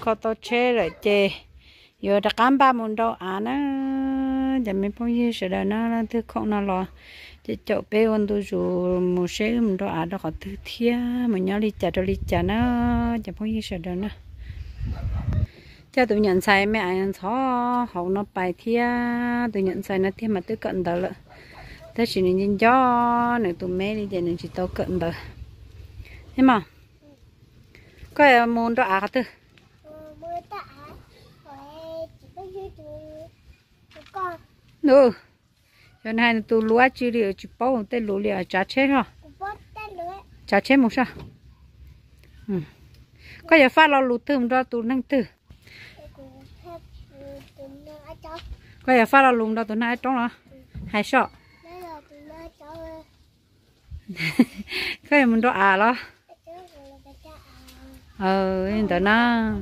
nó có tao chế rồi chê giờ đã cắm ba môn đâu à nó giờ mình phong như sẽ đó nó thứ không nó lo chỉ chỗ bé con tôi dù một số môn đâu à đó có thứ thia mà nhớ đi chả cho đi chả nó giờ phong như sẽ đó nó cho tôi nhận sai mẹ anh xó hậu nó bài thia tôi nhận sai nó thia mà tôi cận đó lợ thế chỉ nên nhìn cho này tụi mẹ đi giờ nên chỉ tao cận đó thế mà cái môn đó à cái nữa cho nên tôi lúa chỉ liệu chỉ bao tên lúa liệu chả chết hả chả chết một sao? Ừ. Có giờ phát lo lúa từ đó tôi nâng từ có giờ phát lo lúa đó tôi nãy trong đó. Hay sợ. Cái mình đó à lo ờ yên tao na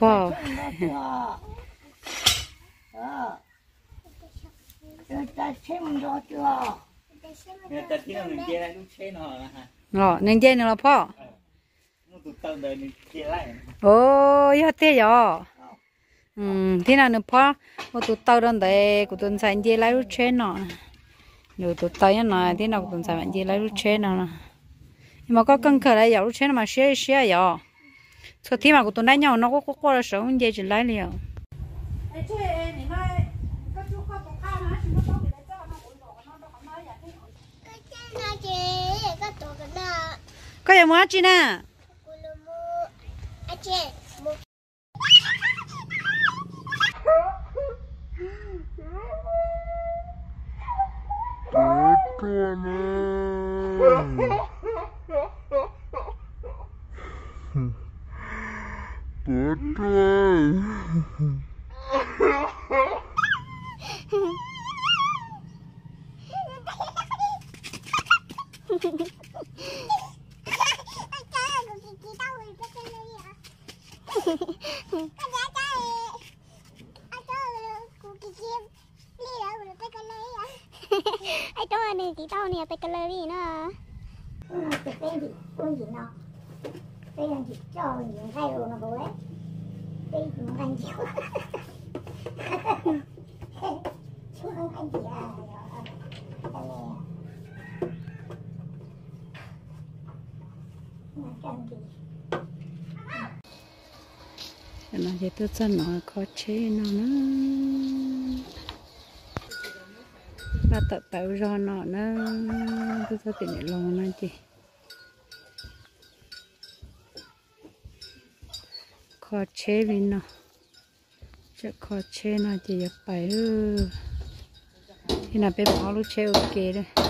bỏ người ta chỉ là mình chia lại lúc chế nó nên chơi nữa là po nó tụt tao ya thế giờ ừ thế nào nữa po ô tụt tao đơn đấy của tuần sáng chơi lại lúc chơi nó rồi tụt tao nhá này thế nào của tuần sáng bạn chơi lại lúc chơi nó nhưng mà có cân khởi lại giờ lúc chơi mà xé xé à giờ sau thế mà của tuần đấy nhau nó có có có là sống chơi chỉ lại liền. Kaya mo achi na. Kulo mo achi. Ecco me. Ecco. フフフ。Ai cho này tí tao nè tay cái lời đi nó. Cái tên gì con gì nó tên là gì cho những thay đồ nó bố ấy. Tên cũng anh chịu chú không anh chị à cái này mà cần gì tôi cho nó có chế nó nó và tự tạo ra nó nó tôi cho tiền để lòng nó chị. Khó chế vì nó. Chắc khó chế nó chỉ phải thì là bé bỏ lúc chế ok đấy.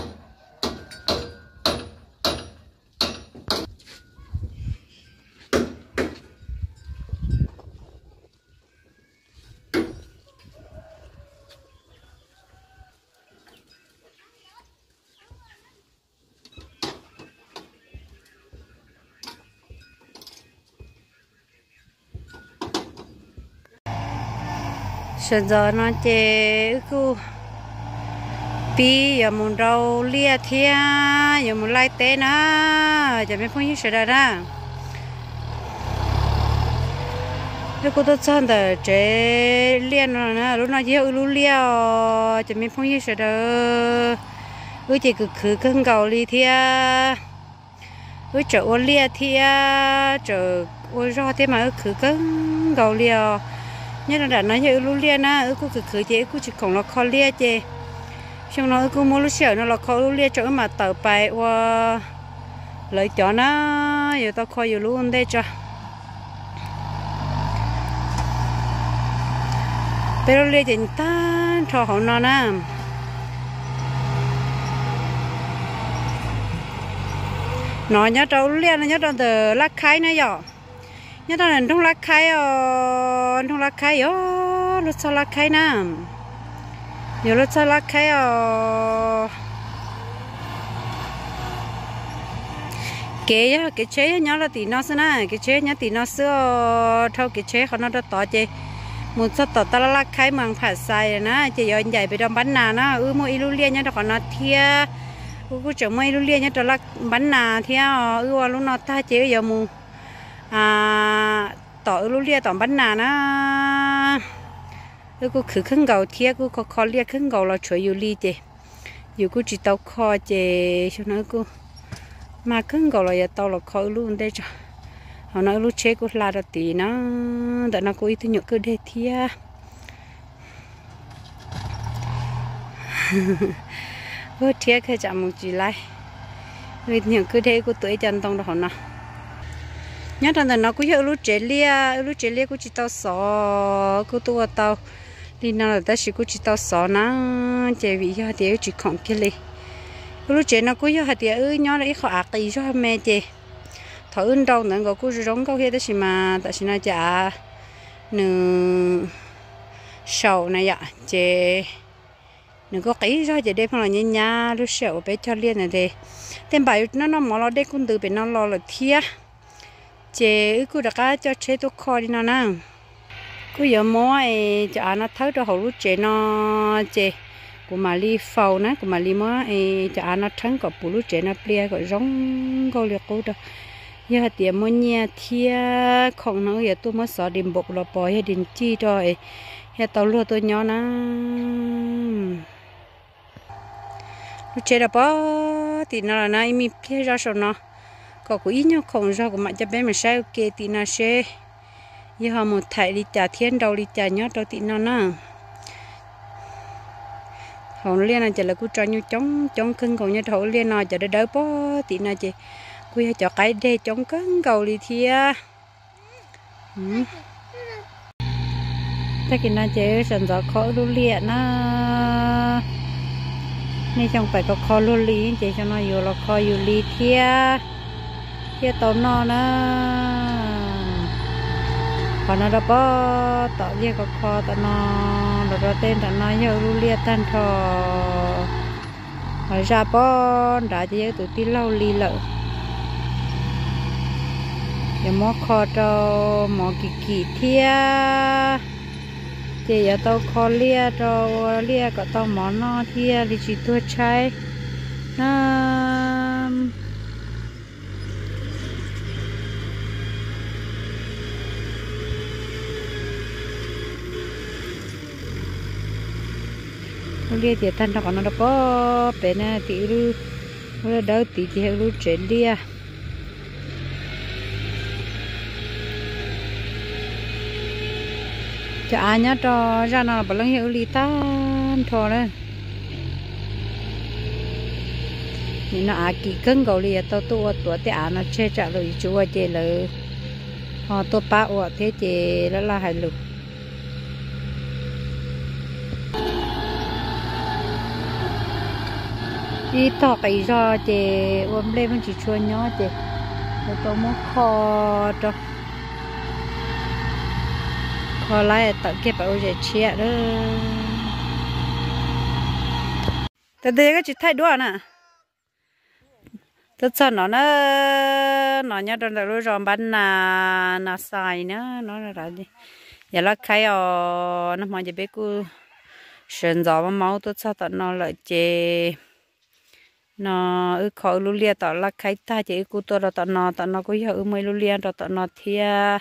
Sợ giờ nó chè cứ pi giờ muốn rau lia thia giờ muốn lai té nó giờ mấy phong như sợ đó lúc cô tôi chọn the chế lia nó nè lúc nào giờ lúc lia giờ mình phong như sẽ đó ước chỉ cứ cứ cưng cầu lia thì ước chỗ ô lia thì chỗ ô rau thế mà cứ cưng cầu lia nhất là đã nói như lúc lia na ư cô cứ cứ chế cô chỉ còn là khó lia chế xong nó ước cô mua lúc sợ nó là khó lúc lia chỗ mà tờ bài qua lấy cho nó giờ tao khó giờ luôn đây cho. Pero lia chỉ tan cho họ nó nè nó nhớ trâu lia nó nhớ trâu từ lắc khai nó giờ nhớ trâu là trong lá khai ờ trong lá khai ờ lúc sau lá khai nè. Giờ lúc xơ lá khai ờ. Kế á cái chế nhớ là tí nó xưa nè cái chế nhớ tí nó xưa ờ, thâu cái chế họ nó đã tỏ chế một sắp tờ ta la khai mang phải sai na chỉ giờ dạy bị đâm bắn nà na ừ mua ilu liên nhá, đó còn nó thia. Ừ cũng chẳng mua ilu liên nhá, đó là bắn nà thia ờ, ừ vào lúc nó ta chế giờ mùng à tỏ ilu lia tỏ bắn nà na ừ cô khử khưng gạo thiê cô có khó lia khưng gạo là chuối yêu li chê. Yêu cô chỉ tao khó chê, cho nó cô mà khưng gạo là giờ tao là khó luôn đây cho. Họ nói lúc chế cô là được tí nó, đợi nó cô ít nhựa cơ đề thiê ơ thiê khai chạm một chỉ lại. Người nhựa cơ đề cô tuổi chân tông đó nào nhớ rằng nó cũng hiểu lúc trẻ lia lúc trẻ lia cũng chỉ tao sọ cũng tua tao. Đi nào là ta chỉ cũng chỉ tao sọ nó chế vì cho thì chỉ không kia li lúc trẻ nó cũng hiểu hạt thì ơi nhớ là ít khó ác gì cho mẹ chế thở ưng đâu nữa có cứ giống câu kia đó chỉ mà, tại chỉ nó chả nửa sầu này ạ chế nếu có cái rồi chế đây phong là nhẹ nhàng lúc sẹo bé cho liền này thì. Tên bài nó nó mỏ lo đây cũng từ bên nó lo là thiệt chế cứ đặt cá cho chế tôi kho đi nó nè cứ giờ mỏ ấy, cho à, anh thở cho hậu lúc chế nó, chế, của mà li phao nè, của mà li mỏ ấy, cho à, anh thắng có bù lúc chế nó bia có giống câu liệt cố đó. Giờ tiệm mua nhà thia không nó, giờ tôi mới sợ đình bột là bỏ hay đình chi rồi giờ tàu lúa tôi nhỏ nè. Lúc chế đó bỏ thì nó là nay mi kia ra sao nó có cái ít nhau không do của mặt cho bé mình sai ok thì nó sẽ như họ một thải đi trả thiên đầu đi trả nhớ đầu thì nó nó. Hồn liên là chỉ là cứ cho nhau chống chống cưng còn như thầu liên nó chỉ để đỡ bỏ thì nó chỉ. Quy cho cái đê chống cưng cầu đi thia. Ừ. ta kia nó chế sản gió khó lưu liệt nó. Nên trong phải có khó lưu lý chế cho nó yêu là khó yêu lý thia kia tao nó nó còn nó đâu có tạo ra có kho tao nó rồi tên tao nó nhiều lu liệt tan thò. Rồi ra đã chế tụi tí lâu li lợ giờ mò kho cho mò kỳ kỳ thia. Chị giờ tao kho lia cho, lia có tao mò nó thia thì chỉ tôi trái nó lia thì thân nó còn nó có bé nè tí lu đỡ tí thì lu đi à cho ai nhá cho ra nào bảo lăng hiệu lý tan thò đấy Nên nó à kỳ cân cầu lì tao tua tua thì à nó chơi trả lời chúa chơi lời họ tôi ba ủa thế chơi là là hai lục đi thọ cái do thì ôm lên mình chỉ cho nhỏ thì chơi tôi muốn kho cho. Họ lại tận kia bảo vệ chia đó. Từ đây cái chỉ thay đổi nè. Tất cả nó nó nó nhớ trong đó rồi bán na na sai nữa. Nó là ra đi. Giờ là khai ở nó mà chỉ biết cứ sinh ra mà máu tất cả nó lại chơi nó ư khó lưu lia tỏ là khai ta chỉ cú tôi là tỏ nó tỏ nó có giờ ư mới lưu lia rồi tỏ nó thia.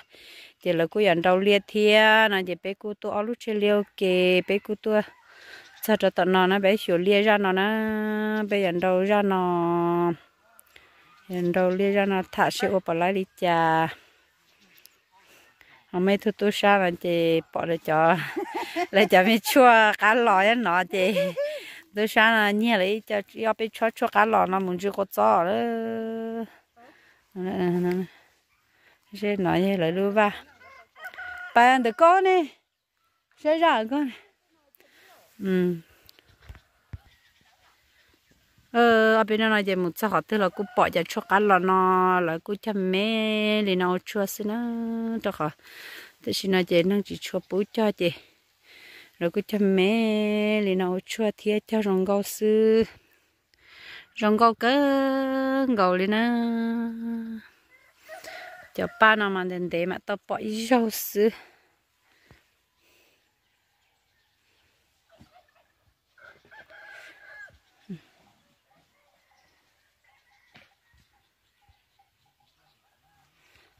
Chỉ là cô dàn đầu lia thia, nó chỉ bé cô tôi ở lúc chơi liêu kề bé cô tôi sao cho tỏ nó nó bé sửa liệt ra nó nó bé dàn đầu ra nó dàn đầu lia ra nó thả sữa bỏ lại đi chà. Hôm mấy thứ tôi sao là chị bỏ lại cho lại cho mấy chua cá lò nó chị đứa sáng là nhẹ lấy cho cho bị cho cho cá lò nó muốn chưa có cho đó rồi nói như lại luôn ba ba ăn được con đi sẽ ra con ừ ờ ở bên này giờ một sao họ tức là cũng bỏ cho cho cá lò nó lại cũng chăm mẹ để nó chua xin nó cho họ thế xin nó giờ nó chỉ chua bố cho rồi cứ cho mẹ thì nào chua thiệt cho rong gạo sư rong gạo cỡ gạo lên nè cho ba nó mà đến để mà tao bỏ rau sư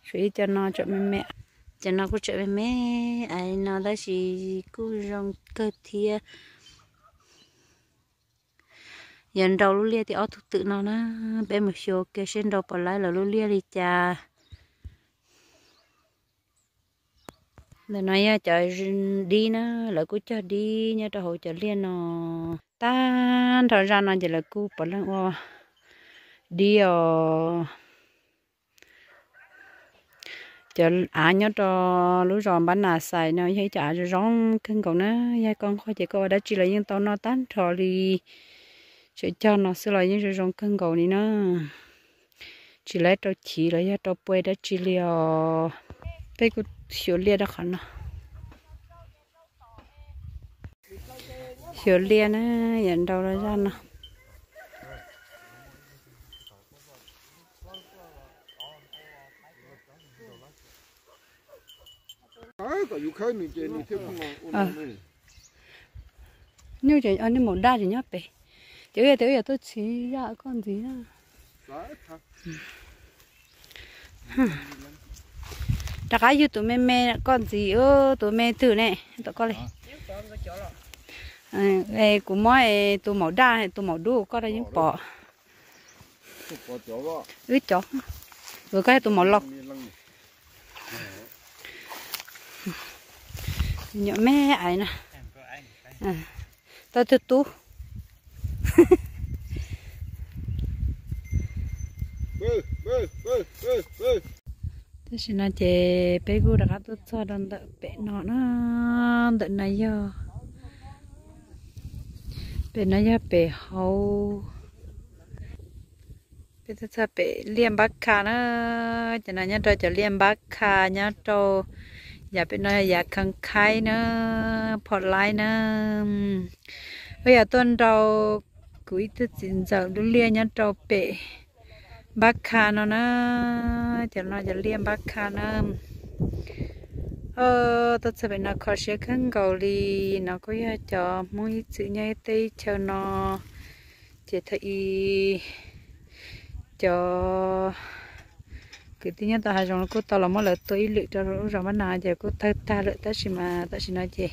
suy cho nó cho mẹ mẹ cho nó cũng chơi mẹ ai nó đã chỉ cứ rong cơ thia. Dần đầu lúc lia thì ở thuộc tự nó nó. Bé một số cái trên đầu bỏ lại là lúc lia đi cha rồi nói ờ, ya đi nó là cứ cho đi nha cho hỗ trợ liên nó tan thời gian nó chỉ là cứ bỏ lại đi ở chờ à nhớ cho lũ ròn bán nà xài nó thấy chả rồi rong cưng cậu nó ya con khoai chỉ có đã chỉ là những tao nó tán, trò đi chỉ cho nó xưa là những rong cưng cậu này nó. Chỉ lấy cho chỉ, lấy cho bơi đã chỉ liều bây giờ hiểu liệt đó khẩn nó hiểu liệt nó nhận đâu ra nó như vậy anh ấy một đa thì nhá bể tiểu giờ tiểu giờ tôi chỉ ra con gì đó đã cái như tụi mẹ mẹ con gì ơ tụi mẹ thử này tụi con này. Này của mỗi tụi màu đa này tụi màu đu có đây những bọ ướt chó. Rồi cái tụi màu lọc nhỏ mẹ ấy nè. À, tao thức tu thế xin là chị bé gu đã cắt cho đàn đợi bé nó nó đợi này giờ. Bé này giờ bé hậu bé thật sự bé liêm bắc kha nó cho nên nhớ cho cho liêm bắc kha nhớ cho giờ bên này giờ khăn khai nữa phật lại nữa bây giờ tuần đầu cuối thứ chín giờ đúng liên nhá trâu bể bác kha nó nó cho nó cho liên bác kha nó ờ tôi sẽ bên nó khó sẽ khăn cầu đi nó có giờ cho mỗi chữ nhai tây cho nó chỉ thấy cho cái thứ nhất là chúng cô tao là mỗi lần tôi lựa cho rồi mà nào giờ cô ta ta lựa ta chỉ mà ta chỉ nói gì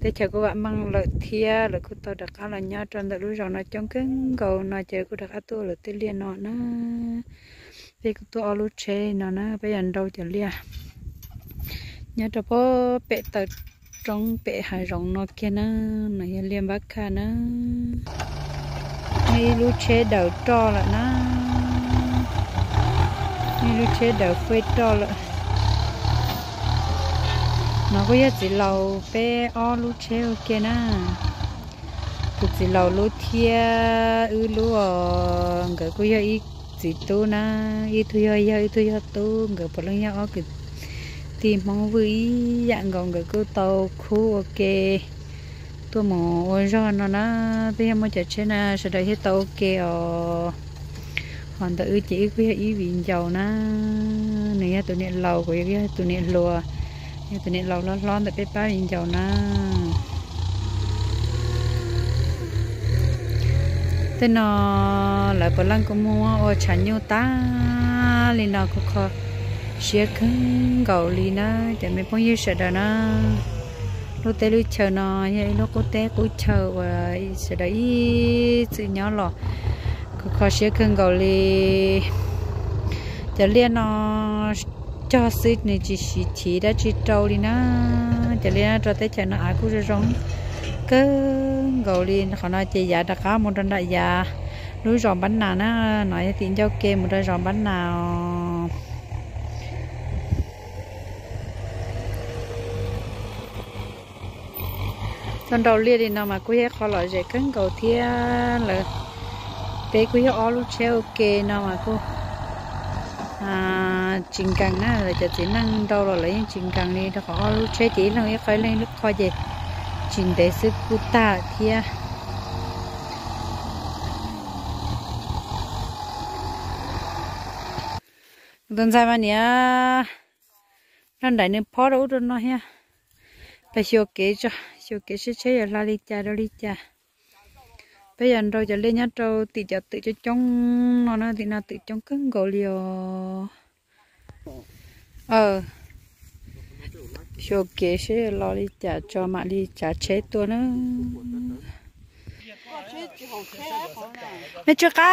thế chờ cô bạn mang lựa thia lựa cô tao đặt là nhau trong đợt lúc rồi nó trong cái cầu nó chờ cô đặt tôi lựa tôi liền nó nó. Thế cô tôi lúc chơi nó nó, bây giờ đâu chờ liền. Nhớ cho bố, bệ tờ trong bệ hai rồng nó kia nó này liền bác kha nó. Ngay lúc chơi đầu trò là nó như chế đầu phơi to 了 nó có gì lâu bé o lúc chế ok na tụt chỉ lâu lúc thia ư lúc ờ người có gì chỉ tu na ít thu yo yo thu yo tu người bỏ lưng nhau cái tìm mong vui dạng gọn người cứ tàu khu ok tôi mò ra nó na bây giờ mới chạy trên na sẽ đợi hết tàu ok ờ hoàn tự chỉ cái ý vị giàu na này tụi này lầu của cái tụi này lùa. Tụi này lầu lo lo tại cái ba vị giàu na thế nó lại bữa lăng cũng mua, ô, chả nhiêu ta liền nó có khó. Xe khứng gầu li na để mấy phong yêu sợ đó na lúc té lúc chờ nó như lúc có té cũng chờ, và sợ đấy sự nhỏ lọ có khó xe khăn gạo li để liên nó cho xịt này chỉ chỉ chỉ đã chỉ trâu đi na để liên nó cho tới chờ nó ai cũng rồi rong cơ gạo li họ nói chỉ giả đặc cá một trong đại giả núi rồng bánh nào nó nói tiền cho kê một đôi rồng bánh nào trong đầu lia thì nào mà quý khó loại dễ cứng cầu thiên là bé quý họ lúc chơi ok nào mà cô? À trình càng na là cho chỉ năng đâu rồi lấy trình càng đi đó có lúc chơi chỉ là phải lên lúc coi gì trình để sức cụ ta kia đơn giản mà nhá lần đại nên phó đâu rồi nó ha bây giờ kế cho giờ kế sẽ chơi ở la li cha đó li cha bây giờ rồi giờ lên nhá trâu thì giờ tự cho trong nó nó thì nó tự trong cứng gỗ liều. Ờ. Cho kế sẽ lo đi trả cho mà đi trả chế tôi nữa mẹ chưa cá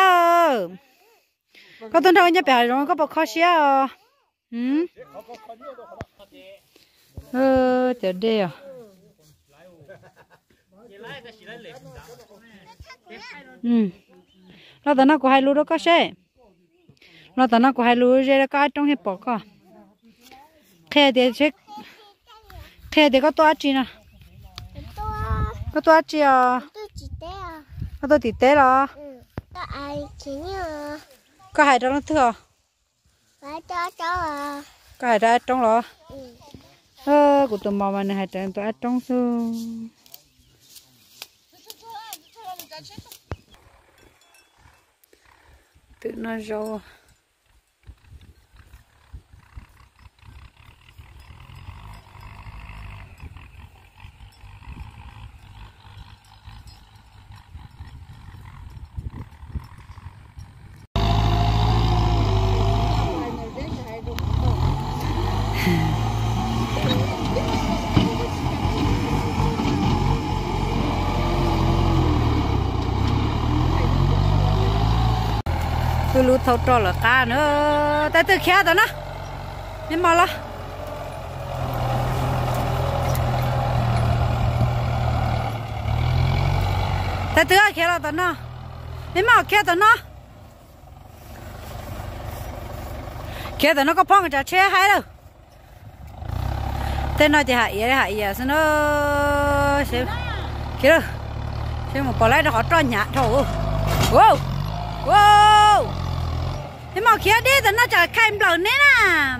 có tuần đầu nhá bè rồi, có bọc khó xía à? ờ ừ ờ chờ đây à? Ừ. Nó tao nó có hai lúa đó có xe. Nó tao nó có hai lúa rồi có trong hết bỏ có. Khe thì chết khe thì có toa chi nè. Có toa chi à? Tôi chỉ té à có toa tít té rồi có ai chỉ nhờ có hai trong nó thừa phải cho cho à có hai trong đó? Ờ của tụi mò mà này hai trong tụi trong su tự nó rau tôi lú thâu trò là cá nữa. Tại tôi khé đó nó. Nhưng mà là tại tôi khé là đó nó. Nhưng mà khé đó nó. Khé đó nó có phong cái chế hay đâu. Tên nó thì hại vậy hại vậy à, sao nó xem. Khé đâu xem một bỏ lại nó họ cho nhạt thôi wow. Wow thế mà kia đi thì nó chả khai bờ nữa nè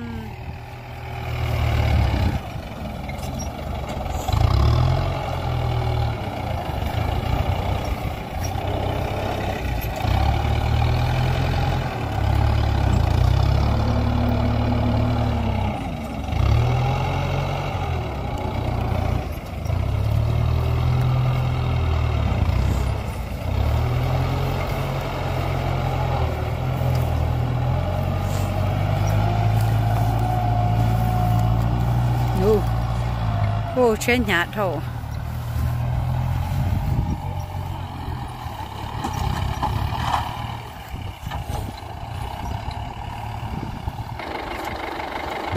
Ô, ô trên nhà thổ.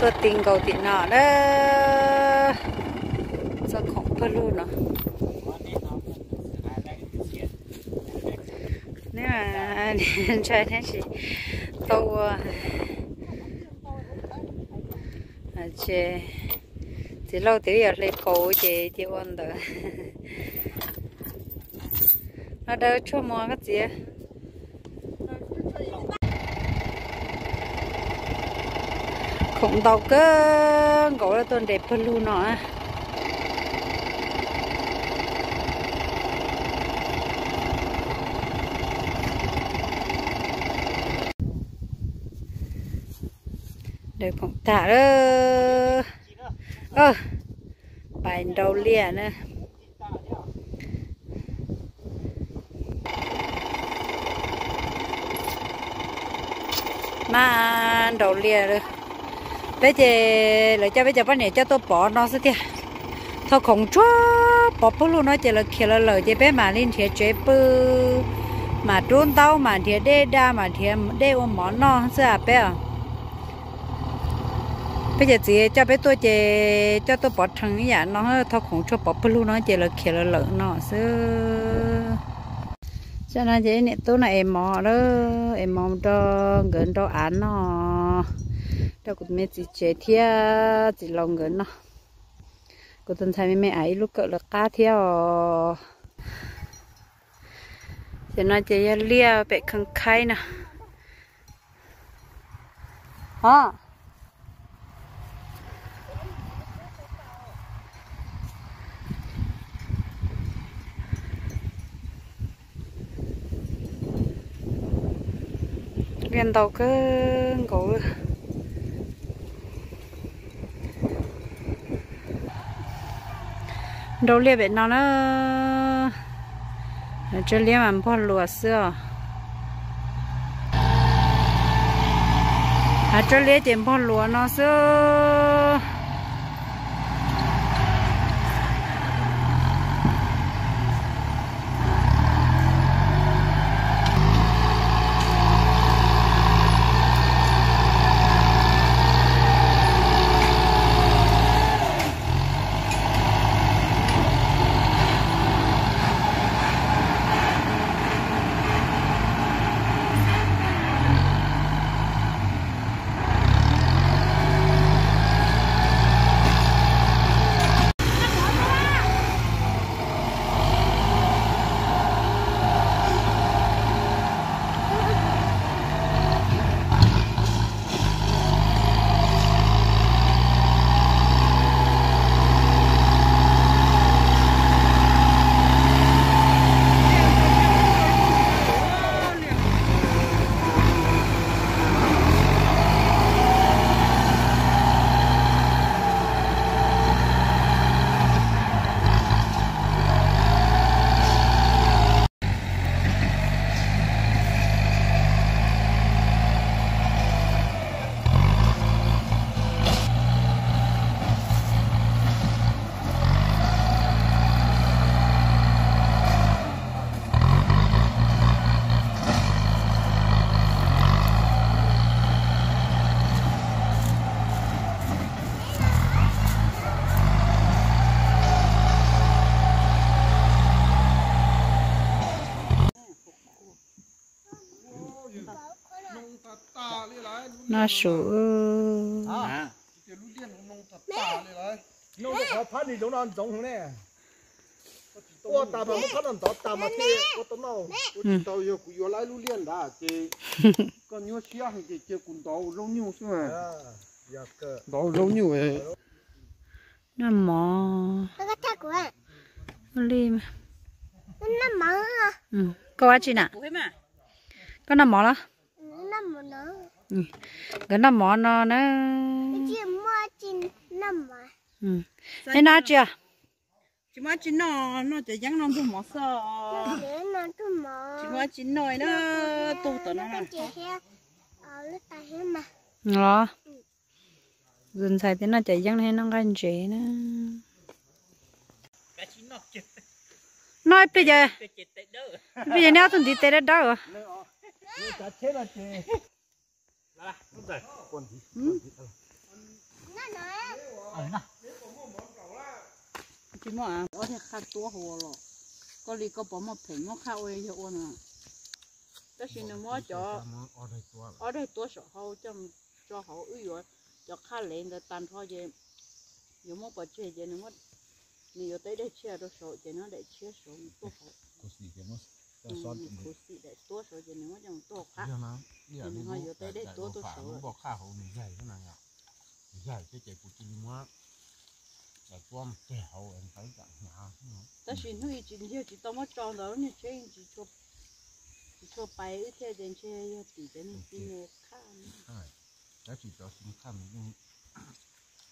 Tôi tình cầu thì nọ đó. Sao không có luôn nó. Nếu mà chơi thế thì tôi à, à chơi chỉ lâu tiểu giờ lấy cổ chị chị ôn đó nó đâu cho mua cái gì khủng tàu cơ gỗ là tuần đẹp hơn luôn nó được khổng tả đó ơ bài đầu liền mà đầu liền rồi. Bây giờ lại cho bây giờ bắt này cho tôi bỏ nó sẽ đi thôi không chúa, bỏ bút luôn nó chỉ là kia là lời chỉ bé mà lên thiệt chế bự mà trốn tao, mà thiệt đê đa, mà thiệt đê ôm món nó sẽ bé à bây giờ chị cho bé tôi chị cho tôi bỏ thằng vậy, nó thao khủng cho bỏ bút luôn nó chị là kia là lợn nó sẽ cho nên chị nè tôi này em mò đó em mò cho gần cho ăn nó. Cho cũng mấy chị chế thia chị lòng gần nó. Cô tuần sai mẹ ấy lúc cỡ là cá theo cho nên chị lia bé khăn khai nè. À viên tàu cứ ngủ. Đâu lia bên nó nó cho lia mà bỏ lúa xưa. À cho lia tiền bỏ lúa nó xưa. À nông nó khó phát đi giống nó giống này ô ta mà phát nó tao ta mà thế ô tao nào? Tao cụ yêu lại lưu liên đã chị. Con nhớ xia hay chị cũng tao lâu nhiều xíu à à ya cơ tao lâu nhiều ấy. Nó mò nó có chắc của à nó li mà. Nó à ừ có ai chị nè. Có nó mò đó. Nó mỡ nó cái nó mò nó nó chỉ mua chín nằm mà ừ. Thế nó chưa? Chỉ mà chỉ nó nó chỉ dáng nó tu mỏ sơ nó chỉ mà chỉ nói nó tu tao nó nó chỉ nó nó dừng xài thế nó chạy dân hay nó gan chế chín nó nói bây giờ bây giờ nếu tuần thì tê đó đâu chả chết ở nè chỉ mà à ở khát tua hồ rồi có lý có bỏ một phèn nó khao ấy cho ôn à đó chỉ nó mua cho ở đây tua sợ hậu trong cho hậu ư rồi cho khá lên để tan thôi chứ nếu mà bỏ chơi chứ nếu mà nếu tới đây chia đó sợ chứ nó để chia sợ tua hậu 要刷准备。不是的，多少就另外种多卡。要吗？要你我有带带多多少？我把卡好，你在是哪样？你在这这不进么？那装最好，俺白讲呀。但是你今天就这么装到，你这一直做，就做白一天人家要底着你进来看。哎，那是叫什么看？嗯，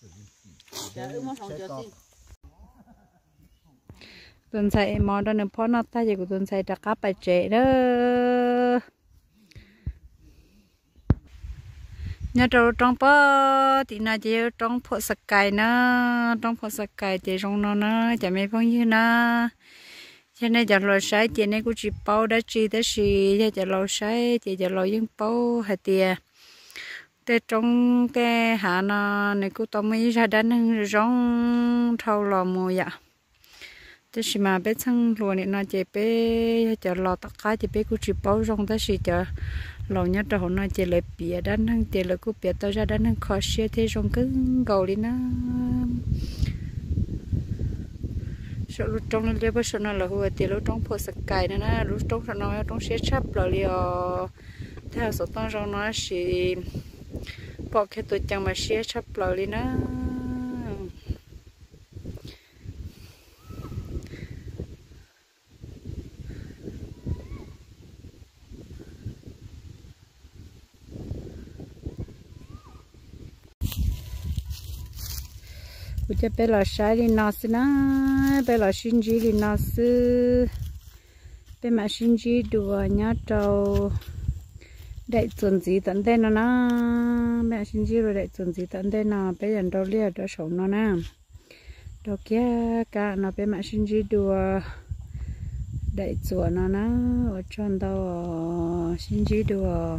就是底。这我上叫进。Tuần sai mò đó nữa phó nó ta chỉ của tuần sai đặc cá bài trẻ đó nhà trâu trong bơ thì nó chỉ trong phố sạc cài nó trong phố sạc cài thì trong nó nó chả mấy phong như nó cho nên giờ lo sai thì nên cũng chỉ bao đã chỉ đã chỉ giờ giờ lo sai thì giờ lo những bao hạt tiền để trong cái hà nó này cũng tao mới ra đánh rong thâu lò mùa vậy thế thì mà bé chân luôn này nó chỉ bé giờ lò tắc cá chỉ bé cũng chỉ bao rong thế thì giờ lò nhớ cho hôm nay chỉ lấy bìa đan nâng chỉ lấy cũng bìa tao ra đan nâng, khó xia thế rong cứ gầu đi nó sợ lúc trong nó lấy bớt sợ nó là hùa à, thì lúc trong phố sạc cài nữa nè lúc trong sợ nó trong xia chắp là liò theo số tao rong nó chỉ bỏ cái tôi chẳng mà xia chắp là đi nữa bây bé là sai đi nó xí na bé là xin gì đi nó xí bé mà xin gì đùa nhá trâu đại chuẩn gì tận đây nó na mẹ xin gì rồi đại chuẩn gì tận đây nó bé dần đâu lia đó sống nó nè, đó kia cả nó bé mẹ xin gì đùa đại chuẩn nó na ở trong đâu xin gì đùa